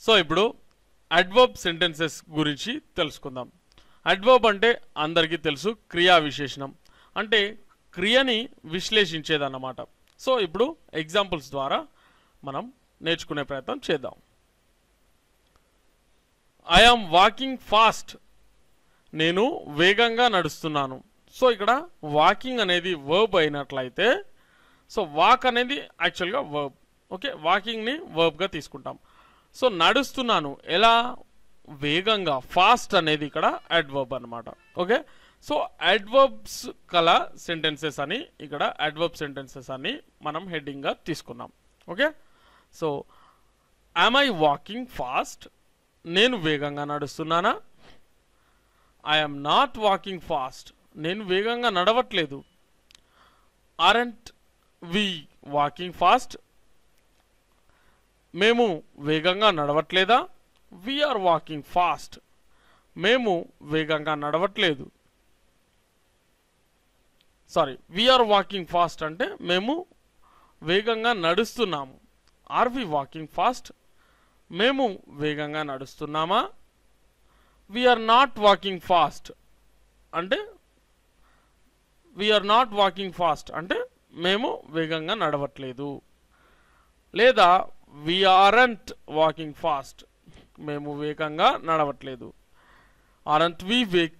So ఇప్పుడు adverb sentences గురించి తెలుసుకుందాం. అడ్వర్బ్ అంటే అందరికీ తెలుసు క్రియా విశేషణం. అంటే క్రియని విశ్లేషించేదన్నమాట. సో ఇప్పుడు ఎగ్జాంపుల్స్ ద్వారా మనం నేర్చుకునే ప్రయత్నం చేద్దాం. ఐ ఆమ్ వాకింగ్ ఫాస్ట్ నేను వేగంగా నడుస్తున్నాను. సో ఇక్కడ వాకింగ్ అనేది వర్బ్ అయినట్లయితే సో వాక్ అనేది యాక్చువల్గా వర్బ్ ఓకే వాకింగ్ని వర్బ్గా తీసుకుంటాం. సో నడుస్తున్నాను. ఎలా? వేగంగా. ఫాస్ట్ అనేది ఇక్కడ అడ్వర్బ్ అనమాట ఓకే? సో అడ్వర్బ్స్ కల సెంటెన్సెస్ అని ఇక్కడ అడ్వర్బ్ సెంటెన్సెస్ అని మనం హెడ్డింగ్గా తీసుకున్నాం. Okay? So am I walking fast నేను వేగంగా నడుస్తున్నానా? ఐఎమ్ నాట్ వాకింగ్ ఫాస్ట్ నేను వేగంగా నడవట్లేదు. ఆరెంట్ వి వాకింగ్ ఫాస్ట్ మేము వేగంగా నడవట్లేదా? వీఆర్ వాకింగ్ ఫాస్ట్ మేము వేగంగా నడవట్లేదు. సారీ వీఆర్ వాకింగ్ ఫాస్ట్ అంటే మేము వేగంగా నడుస్తున్నాము. ఆర్ వి వాకింగ్ ఫాస్ట్ మేము వేగంగా నడుస్తున్నామా? వీఆర్ నాట్ వాకింగ్ ఫాస్ట్ అంటే వీఆర్ నాట్ వాకింగ్ ఫాస్ట్ అంటే మేము వేగంగా నడవట్లేదు. లేదా వీఆర్ంట్ వాకింగ్ ఫాస్ట్ మేము వేగంగా నడవట్లేదు. Aren't we we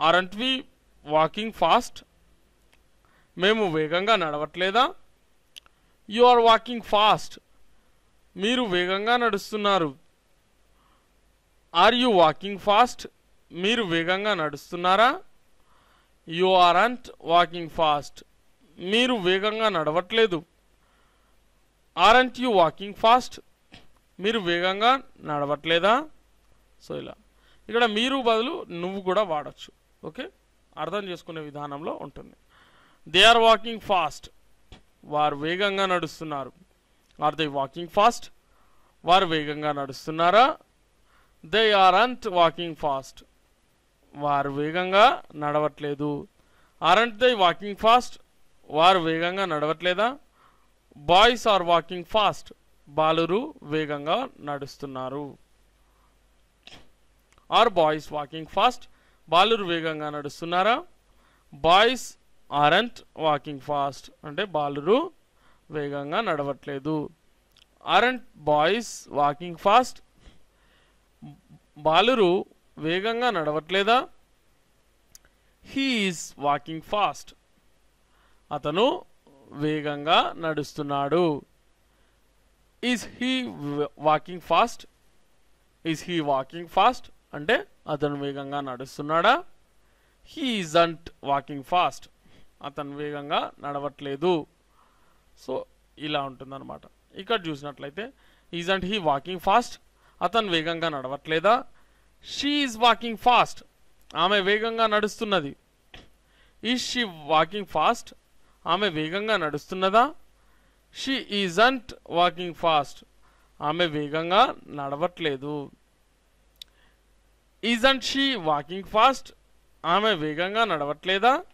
aren't we walking fast మేము వేగంగా నడవట్లేదా? యు ఆర్ వాకింగ్ ఫాస్ట్ మీరు వేగంగా నడుస్తున్నారు. ఆర్ యు వాకింగ్ ఫాస్ట్ మీరు వేగంగా నడుస్తున్నారా? You are not walking fast మీరు వేగంగా నడవట్లేదు. ఆర్ఎంట్ యూ వాకింగ్ ఫాస్ట్ మీరు వేగంగా నడవట్లేదా? సో ఇలా. ఇక్కడ మీరు బదులు నువ్వు కూడా వాడచ్చు. ఓకే? అర్థం చేసుకునే విధానంలో ఉంటుంది. దే ఆర్ వాకింగ్ ఫాస్ట్ వారు వేగంగా నడుస్తున్నారు. ఆర్ దే వాకింగ్ ఫాస్ట్ వారు వేగంగా నడుస్తున్నారా? దే ఆర్ అంట్ వాకింగ్ ఫాస్ట్ వారు వేగంగా నడవట్లేదు. ఆరంట్ దే వాకింగ్ ఫాస్ట్ వారు వేగంగా నడవట్లేదా? బాయ్స్ ఆర్ వాకింగ్ ఫాస్ట్ బాలురు వేగంగా నడుస్తున్నారు. ఆర్ బాయ్స్ వాకింగ్ ఫాస్ట్ బాలురు వేగంగా నడుస్తున్నారా? బాయ్స్ ఆరంట్ వాకింగ్ ఫాస్ట్ అంటే బాలురు వేగంగా నడవట్లేదు. ఆరంట్ బాయ్స్ వాకింగ్ ఫాస్ట్ బాలురు వేగంగా నడవట్లేదా? హీఈస్ వాకింగ్ ఫాస్ట్ అతను వేగంగా నడుస్తున్నాడు. Is he walking fast is he walking fast అంటే అతను వేగంగా నడుస్తున్నాడా? హీ ఈజంట్ వాకింగ్ ఫాస్ట్ అతను వేగంగా నడవట్లేదు. సో ఇలా ఉంటుందన్నమాట. ఇక్కడ చూసినట్లయితే ఈజంట్ హీ వాకింగ్ ఫాస్ట్ అతను వేగంగా నడవట్లేదా? షీ ఈజ్ వాకింగ్ ఫాస్ట్ ఆమె వేగంగా నడుస్తున్నది. ఈజ్ షీ వాకింగ్ ఫాస్ట్ ఆమె వేగంగా నడుస్తున్నదా? షీ ఈజంట్ వాకింగ్ ఫాస్ట్ ఆమె వేగంగా నడవట్లేదు. ఈజంట్ షీ వాకింగ్ ఫాస్ట్ ఆమె వేగంగా నడవట్లేదా?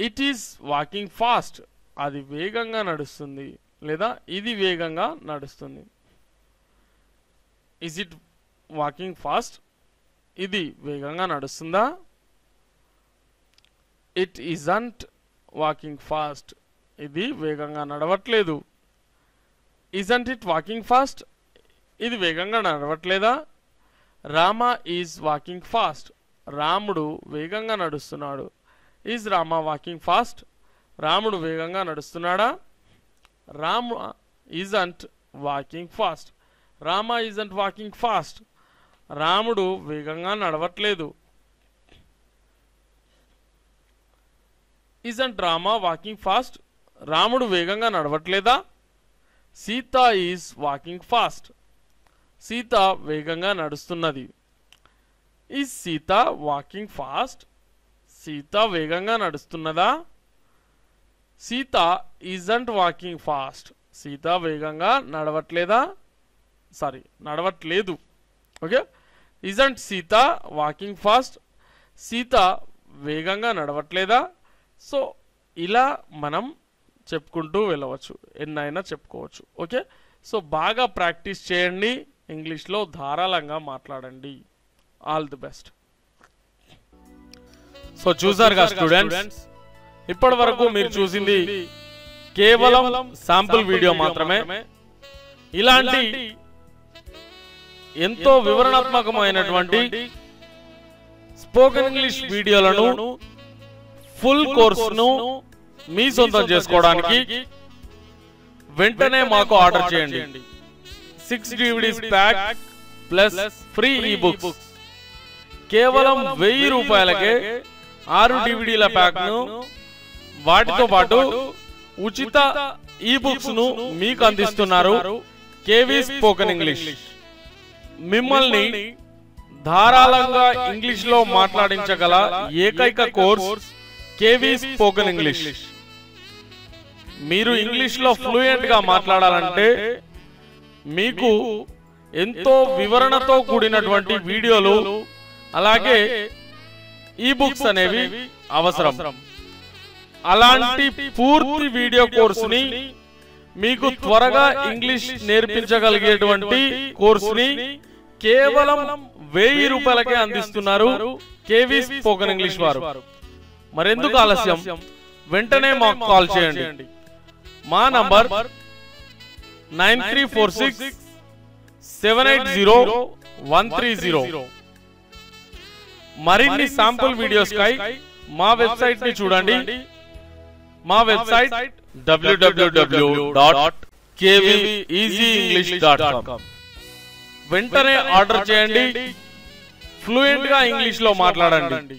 ఇట్ ఈస్ వాకింగ్ ఫాస్ట్ అది వేగంగా నడుస్తుంది లేదా ఇది వేగంగా నడుస్తుంది? ఇజ్ ఇట్ వాకింగ్ ఫాస్ట్ ఇది వేగంగా నడుస్తుందా? ఇట్ ఈజంట్ వాకింగ్ ఫాస్ట్ ఇది వేగంగా నడవట్లేదు. ఇజంట్ ఇట్ వాకింగ్ ఫాస్ట్ ఇది వేగంగా నడవట్లేదా? రామ ఈజ్ వాకింగ్ ఫాస్ట్ రాముడు వేగంగా నడుస్తున్నాడు. ఈజ్ రామ వాకింగ్ ఫాస్ట్ రాముడు వేగంగా నడుస్తున్నాడా? Rama isn't walking fast Rama isn't walking fast రాముడు వేగంగా నడవట్లేదు. ఇజంట్ రామ వాకింగ్ ఫాస్ట్ రాముడు వేగంగా నడవట్లేదా? Sita is walking fast Sita వేగంగా నడుస్తున్నది. Is Sita walking fast Sita వేగంగా నడుస్తున్నదా? Sita isn't walking fast Sita వేగంగా నడవట్లేదా? Sorry నడవట్లేదు. Okay isn't Sita walking fast Sita వేగంగా నడవట్లేదా? సో ఇలా మనం చెప్పుకుంటూ వెళ్ళవచ్చు. ఎన్నైనా చెప్పుకోవచ్చు. ఓకే? సో బాగా ప్రాక్టీస్ చేయండి. ఇంగ్లీష్లో ధారాళంగా మాట్లాడండి. All the best. సో చూసారుగా స్టూడెంట్స్? ఇప్పటి వరకు మీరు చూసింది కేవలం శాంపుల్ వీడియో మాత్రమే. ఇలాంటి ఎంతో వివరణాత్మకమైనటువంటి స్పోకెన్ ఇంగ్లీష్ వీడియోలను ఫుల్ కోర్సును మీ సొంతం చేసుకోవడానికి వెంటనే మాకు ఆర్డర్ చేయండి. Six DVDs pack plus free e books కేవలం వెయ్యి రూపాయలకే ఆరు డివిడీల ప్యాక్ను వాటితో పాటు ఉచిత ఈ బుక్స్ను మీకు అందిస్తున్నారు కేవీ స్పోకెన్ ఇంగ్లీష్ మిమ్మల్ని ధారాళంగా ఇంగ్లీష్లో మాట్లాడించగల ఏకైక కోర్స్ కేవీ స్పోకెన్ ఇంగ్లీష్. మీరు ఇంగ్లీష్లో ఫ్లూయెంట్గా మాట్లాడాలంటే మీకు ఎంతో వివరణతో కూడినటువంటి వీడియోలు అలాగే ఈ బుక్స్ అనేవి అవసరం. అలాంటి పూర్తి వీడియో కోర్సుని మీకు త్వరగా ఇంగ్లీష్ నేర్పించగలిగేటువంటి కోర్సుని కేవలం వెయ్యి రూపాయలకే అందిస్తున్నారు కేవీ స్పోకెన్ ఇంగ్లీష్ వారు. మరెందుకు ఆలస్యం? వెంటనే మాకు కాల్ చేయండి. మా number nine three four six seven eight zero one three zero. మరిన్ని శాంపుల్ వీడియోస్ కై మా వెబ్సైట్ని చూడండి. మా వెబ్సైట్ డబ్ల్యూడబ్ల్యూడబ్ల్యూ డాట్ డాట్ కామ్ వెంటనే ఆర్డర్ చేయండి. ఫ్లూయెంట్గా ఇంగ్లీష్లో మాట్లాడండి.